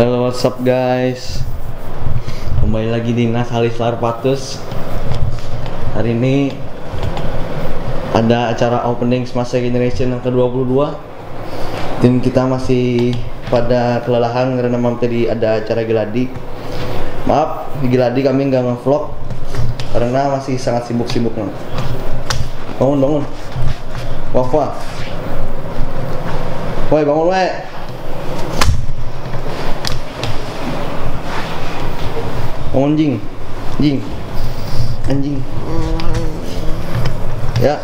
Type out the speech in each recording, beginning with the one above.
Halo what's up guys? Kembali lagi di Nasalis Larpatus Hari ini Ada acara opening Semasa Generation yang ke-22. Tim kita masih pada kelelahan karena malam tadi ada acara geladi. Maaf, di geladi kami nggak nge-vlog Karena masih sangat sibuk-sibuk Bangun, bangun. Wafa. Woi bangun woi Bangun jing. Jing. Anjing. Ya.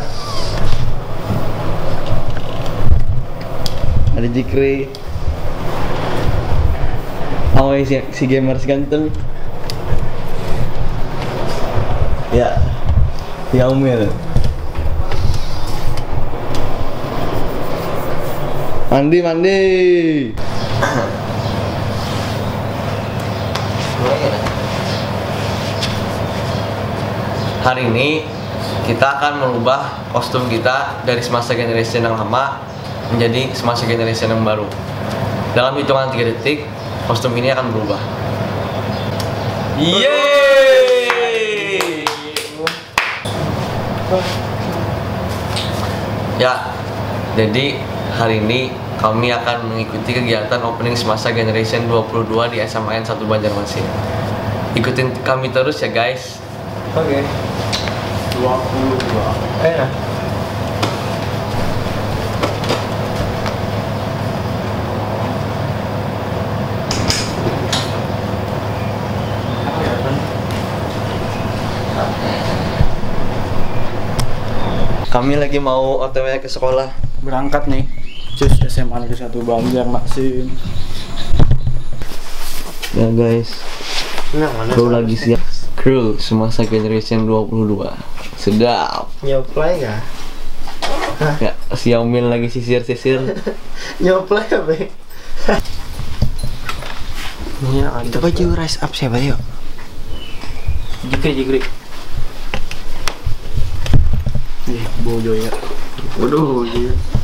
Ada Jikri. Awai si, si gamers ganteng. Ya. Si Aumil. Mandi mandi Hari ini kita akan merubah kostum kita dari semasa generation yang lama menjadi semasa generation yang baru. Dalam hitungan 3 detik, kostum ini akan berubah. Yeay! Ya, jadi hari ini kami akan mengikuti kegiatan opening semasa generation 22 di SMAN 1 Banjarmasin. Ikutin kami terus ya guys. Oke. 22. Eh. Kami lagi mau otw ke sekolah Berangkat nih. Cus SMA Negeri 1 Banjar Maksim. Ya guys Kru lagi siap Kru semasa generation 22 Sedap Nyoplay gak? Ya, si Yaumil lagi sisir-sisir Nyoplay apa? Iya, Itu baju rise up siapa yuk? Jikri jikri. Ih, bojo ya. Waduh, bojo. Ya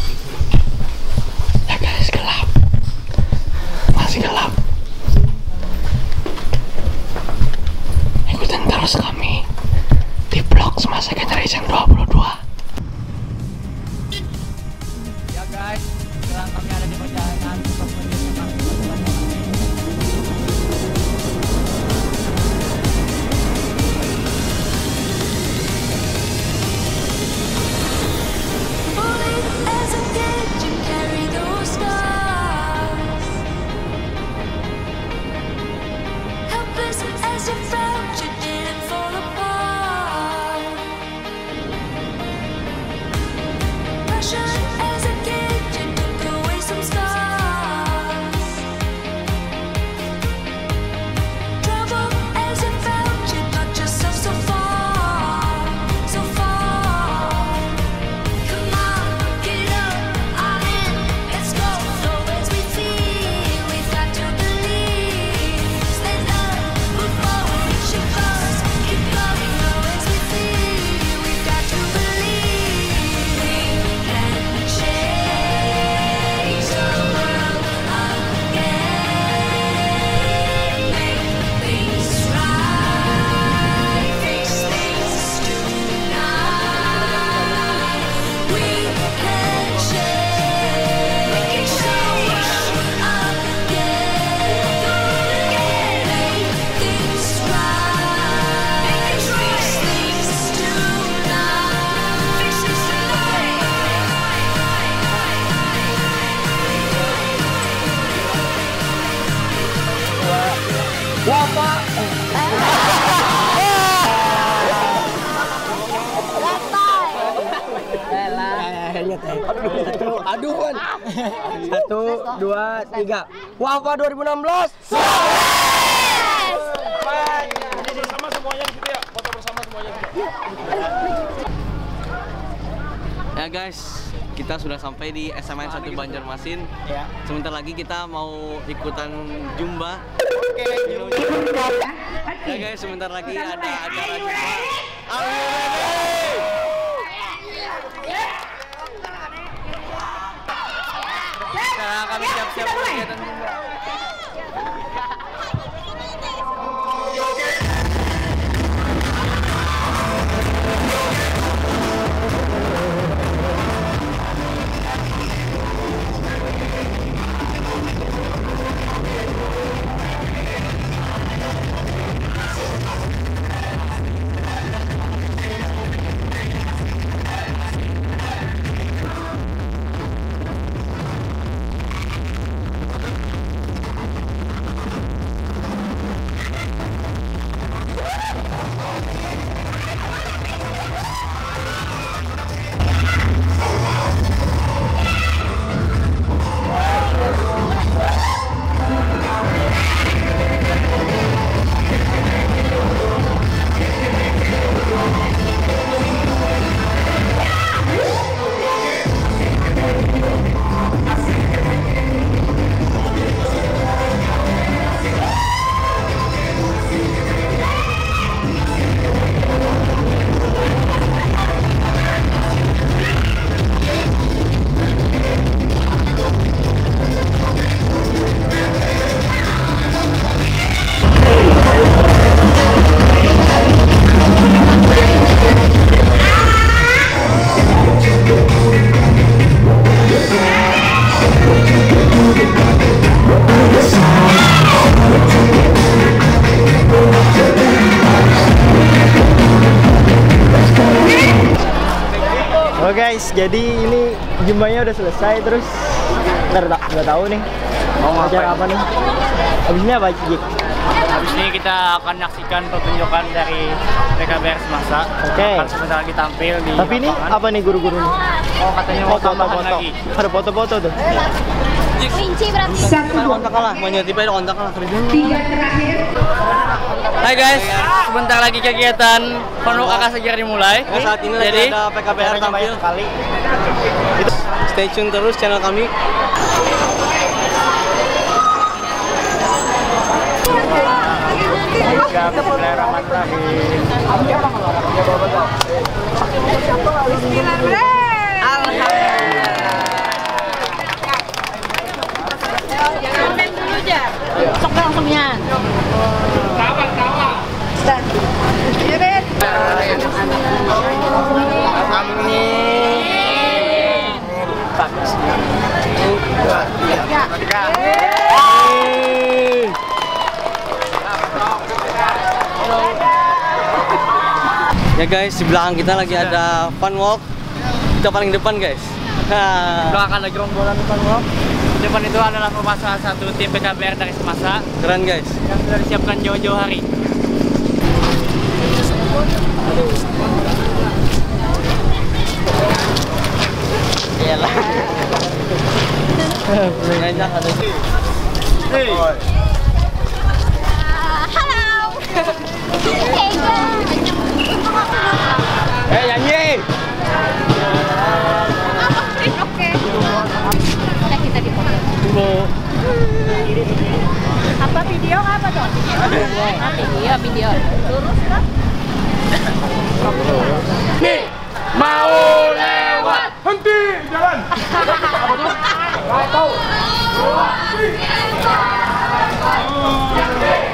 Satu, dua, tiga. Wafa 2016. Ya guys, kita sudah sampai di SMN 1 Banjarmasin. Ya. Sebentar lagi kita mau ikutan Jumba. Ya guys, sebentar lagi ada acara Jumba. Are Sekarang kami siap-siap kegiatan guys, jadi ini jumbanya udah selesai terus tak nggak tahu nih mau acara apa nih. Abis ini apa Jik? Habis ini kita akan menyaksikan pertunjukan dari PKBR Semasa. Oke. Akan sebentar lagi tampil di Tapi ini apa nih guru-guru? Oh katanya mau tambahan lagi. Ada foto-foto tuh. Kelinci berarti. kontak lah mau tiba ada kontak lah kerja Hai guys, sebentar lagi kegiatan penuh akan segera dimulai. Nah, saat ini Jadi, lagi ada PKBR tampil kali. stay tune terus channel kami Ya, Bismillahirrahmanirrahim. Sok langsungnya. ya guys di belakang kita lagi ada fun walk kita paling depan guys Nah, Belakang ada gerombolan depan walk. Depan itu adalah rumah salah satu tim PKBR dari Semasa keren guys yang sudah disiapkan jauh-jauh hari. Enak ada Halo. Hey guys. eh nyanyi foto. Apa video apa dong? Video, video. Lurus kan? Satu,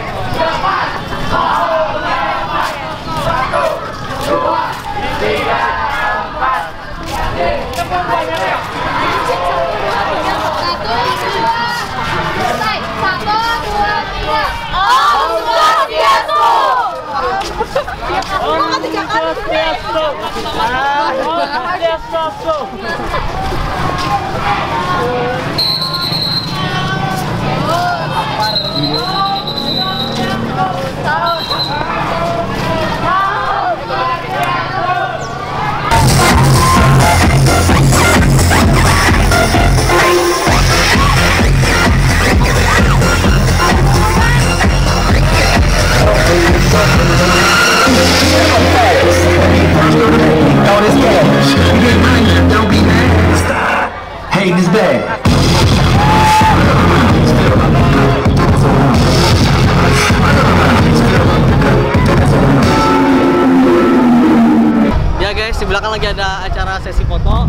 Yes, Master! Belakang lagi ada acara sesi foto.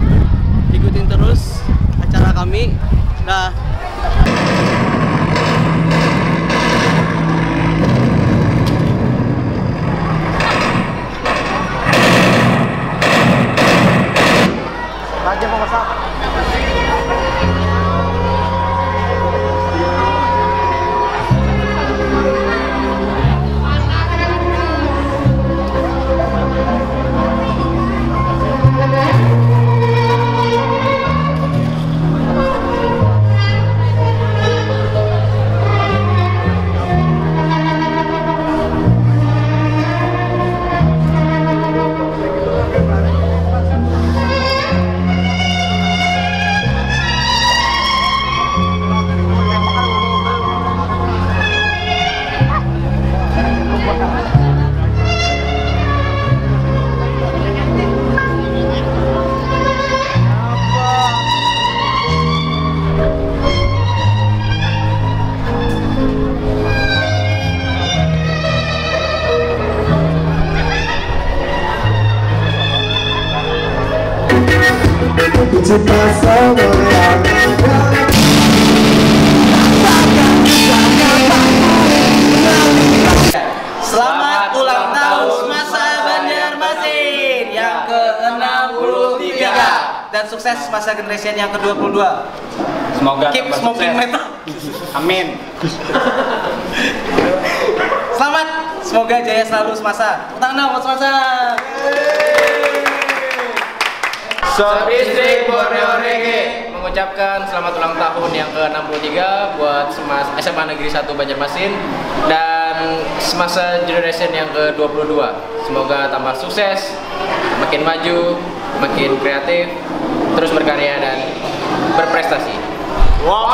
Ikutin terus acara kami. Nah Selamat ulang tahun masa Banjarmasin yang ke-63 dan sukses masa generation yang ke-22. Semoga Keep smoking metal. Amin. Selamat, semoga jaya selalu semasa. Tangan dong buat semasa. Distrik Borneo Reggae mengucapkan selamat ulang tahun yang ke-63 buat semas SMA Negeri 1 Banjarmasin dan semasa generation yang ke-22. Semoga tambah sukses, makin maju, makin kreatif, terus berkarya dan berprestasi. Kanyang lo.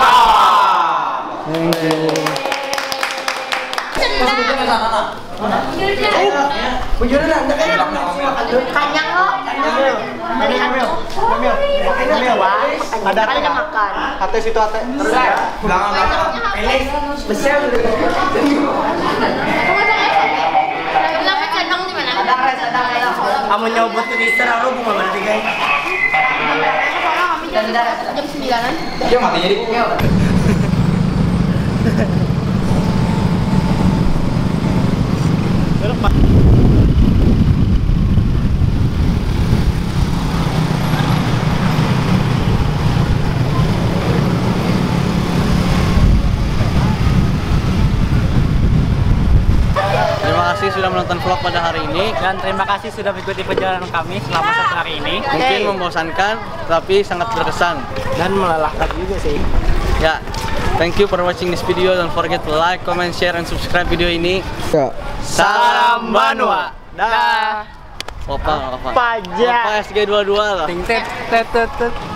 Dari hantu. Ada apa Makanya ya? makan. Ate situ ate. Terus ya. Belakang belakang. Besar. Bilang ke cendong di mana? Ada res, ada res. Kamu nyobot tuh di serang bunga mana sih guys? jam sembilanan. Dia mati jadi Terima kasih sudah menonton vlog pada hari ini. Dan terima kasih sudah mengikuti perjalanan kami selama satu hari ini. Mungkin membosankan, tapi sangat berkesan. Dan melelahkan juga sih. Ya, thank you for watching this video. Don't forget to like, comment, share, and subscribe video ini. Salam Banua. Dah. Opa, opa. Apa aja? Opa SG22 lah. Ting tet tet tet.